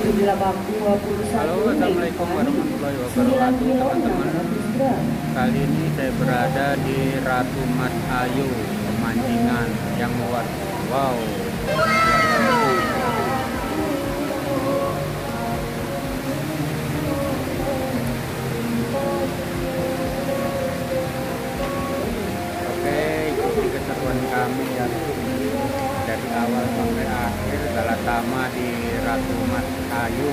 Halo, Assalamualaikum warahmatullahi wabarakatuh teman-teman. Kali ini saya berada di Ratu Mas Ayu Pemancingan yang luar Wow. Oke, ikuti keseruan kami ya dari awal sampai akhir Galatama di Ratu Mas Ayu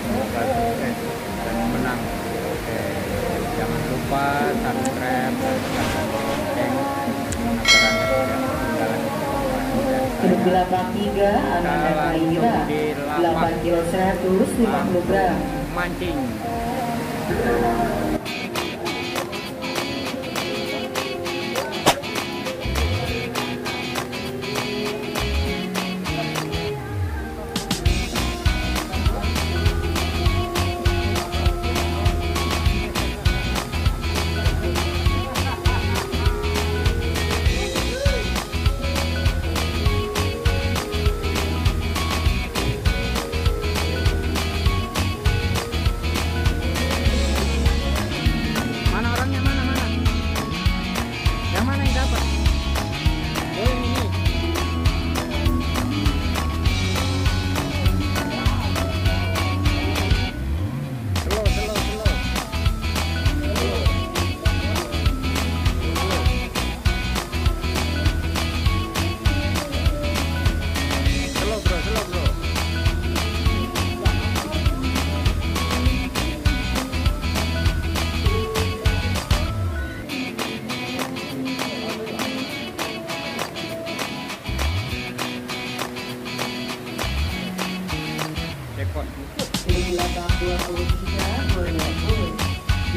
semoga sukses dan menang. Oke jangan lupa subscribe dan tekan lonceng agar anda tidak ketinggalan Grup 83 Amanda Kaira 8 kilo 150 gram. mancing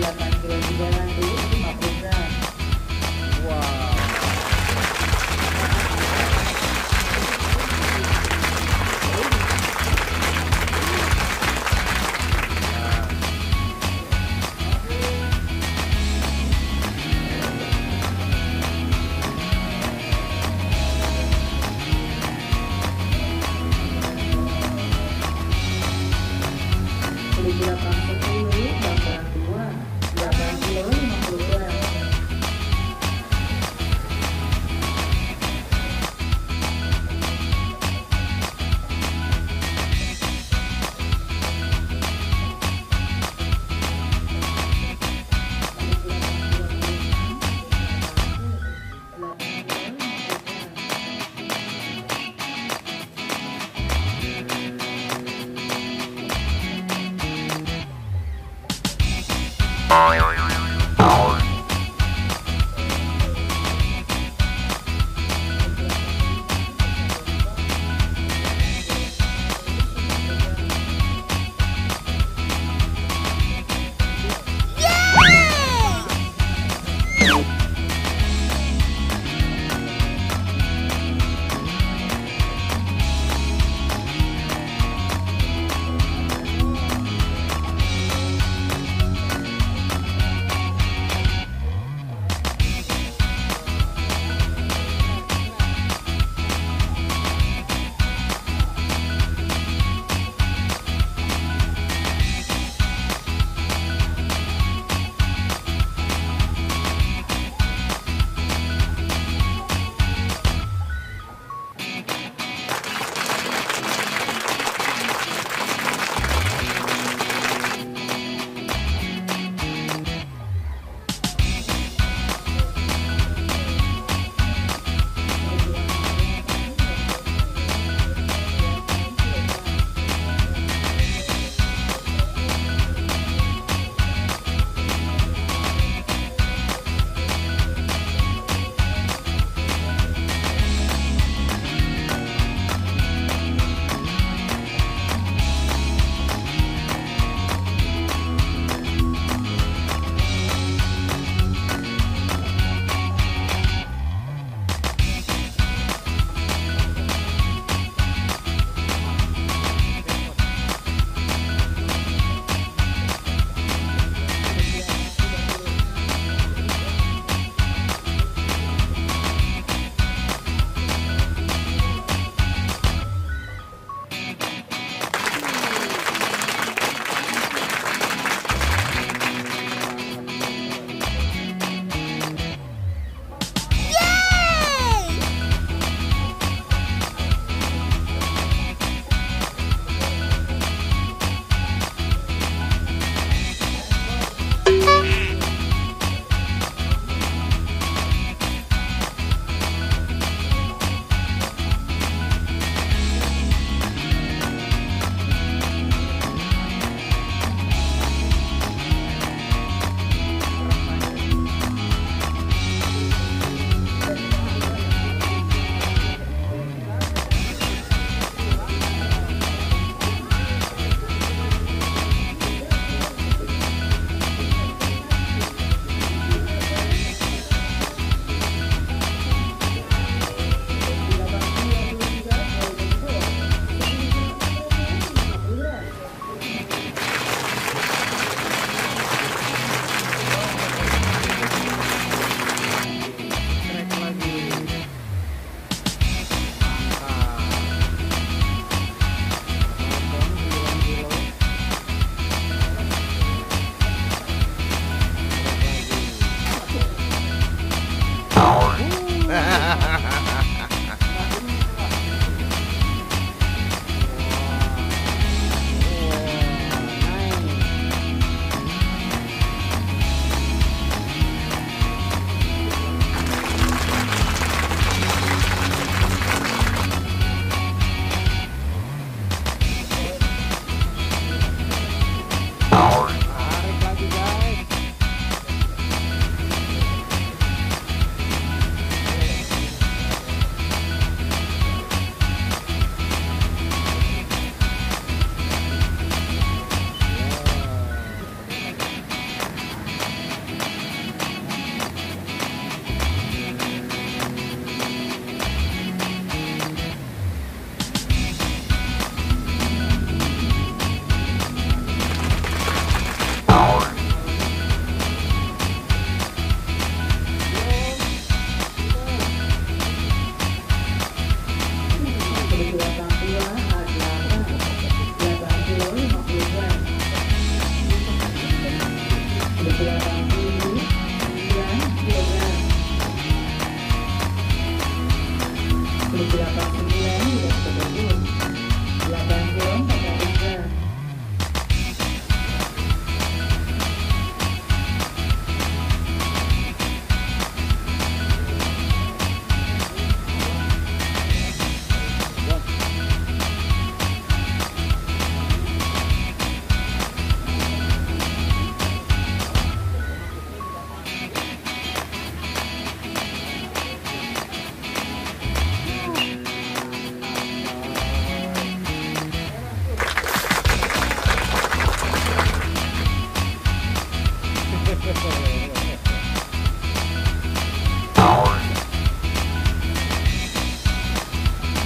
zaman gerindra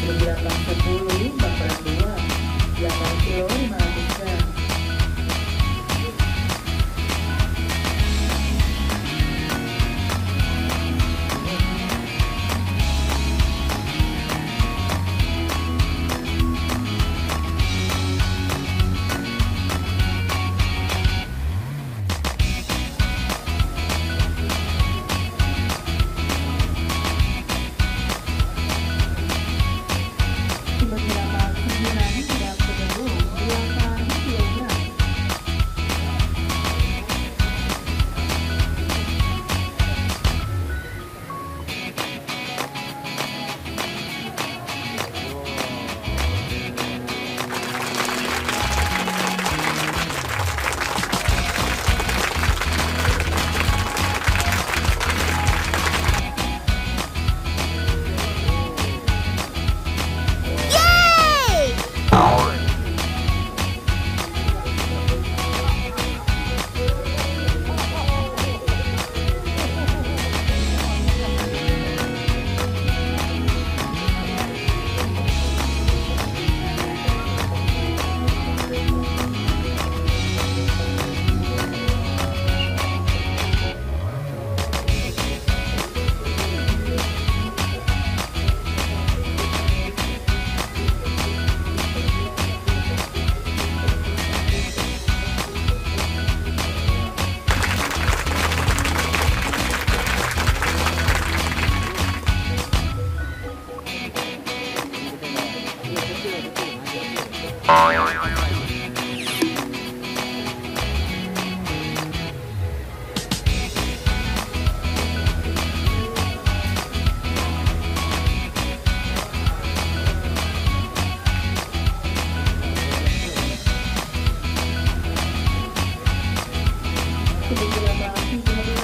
belakang sepuluh, 10, belakang 2, belakang ke thinking about.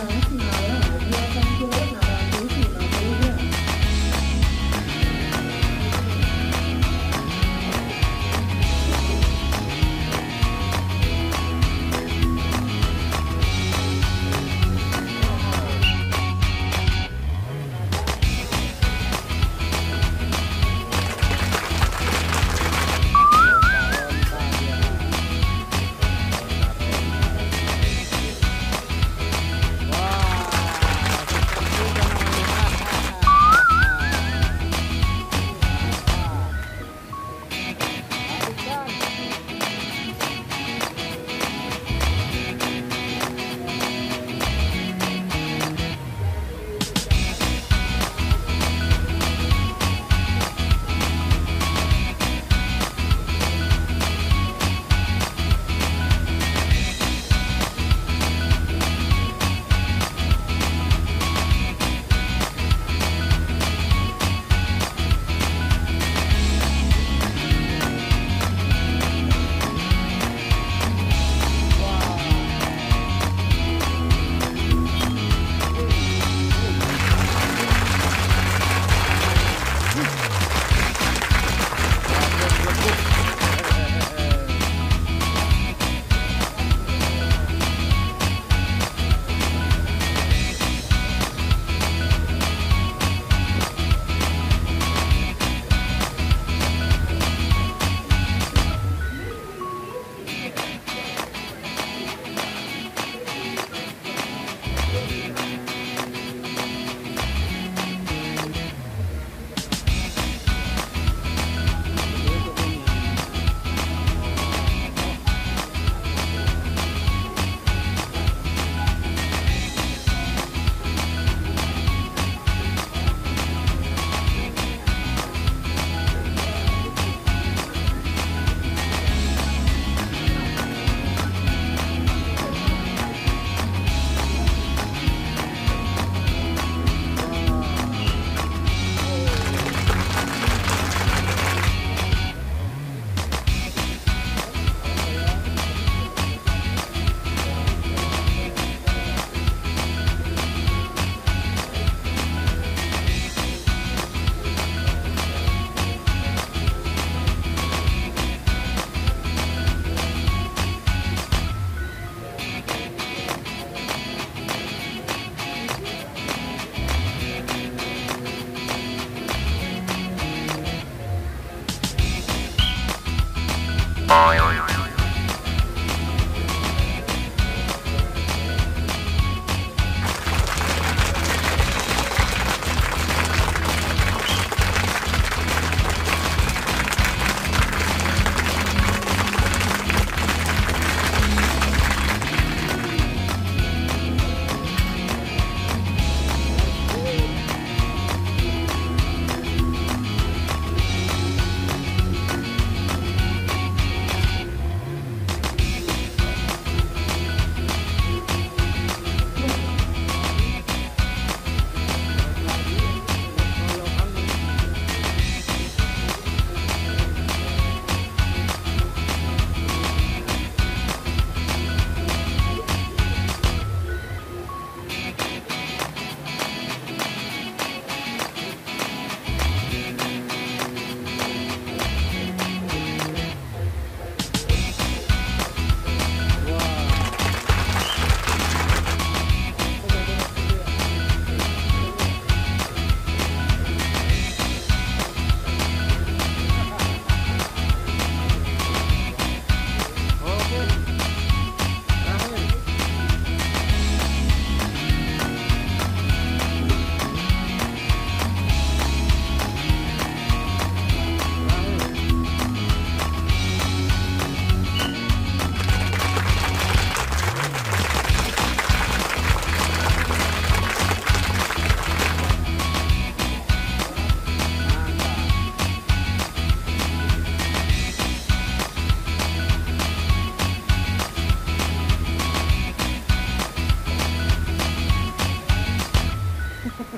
Thank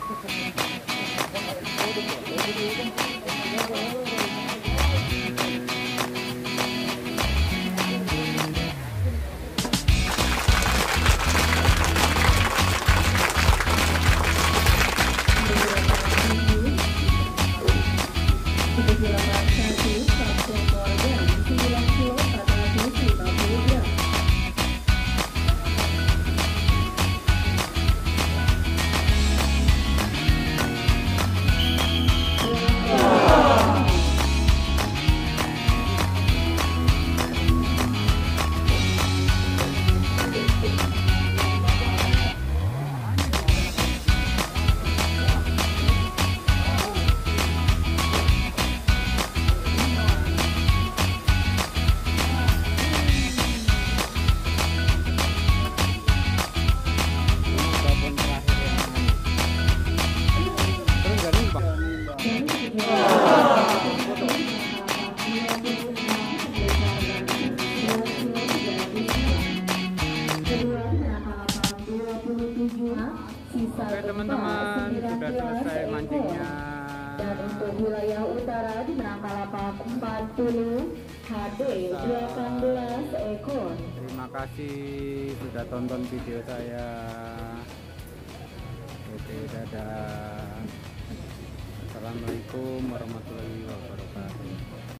you. 18 ekor. Terima kasih sudah tonton video saya. Oke, dadah. Assalamualaikum warahmatullahi wabarakatuh.